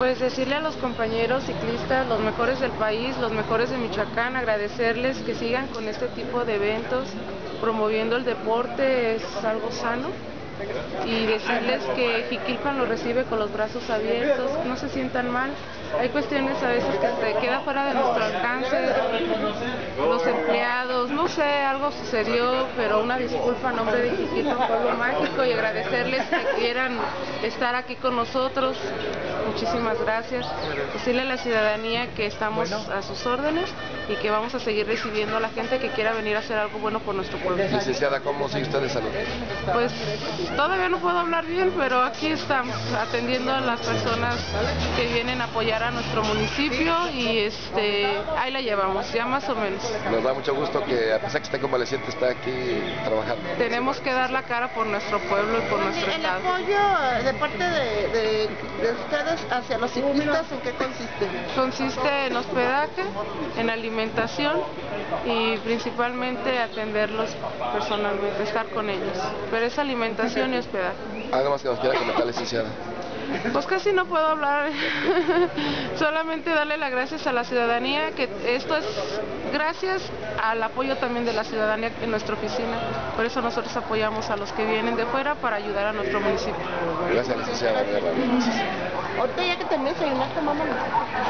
Pues decirle a los compañeros ciclistas, los mejores del país, los mejores de Michoacán, agradecerles que sigan con este tipo de eventos, promoviendo el deporte, es algo sano. Y decirles que Jiquilpan lo recibe con los brazos abiertos, no se sientan mal. Hay cuestiones a veces que se queda fuera de nuestro alcance, los empleados, no sé, algo sucedió, pero una disculpa a nombre de Jiquilpan Pueblo Mágico y agradecerles que quieran estar aquí con nosotros. Muchísimas gracias. Decirle a la ciudadanía que estamos a sus órdenes y que vamos a seguir recibiendo a la gente que quiera venir a hacer algo bueno por nuestro pueblo. Licenciada, ¿cómo sigue usted de salud? Pues todavía no puedo hablar bien, pero aquí estamos atendiendo a las personas que vienen a apoyar a nuestro municipio y este ahí la llevamos, ya más o menos. Nos da mucho gusto que a pesar que esté convaleciente está aquí trabajando. Tenemos que dar la cara por nuestro pueblo y por nuestro El estado. apoyo de parte de, de- de ustedes hacia los ciclistas, ¿en qué consiste? Consiste en hospedaje, en alimentación y principalmente atenderlos personalmente, estar con ellos. Pero es alimentación y hospedaje. Algo más que nos quiera comentar, licenciada. Pues casi no puedo hablar, solamente darle las gracias a la ciudadanía, que esto es gracias al apoyo también de la ciudadanía en nuestra oficina. Por eso nosotros apoyamos a los que vienen de fuera para ayudar a nuestro municipio. Gracias, licenciada. Ahorita ya que termines de desayunaste, vámonos.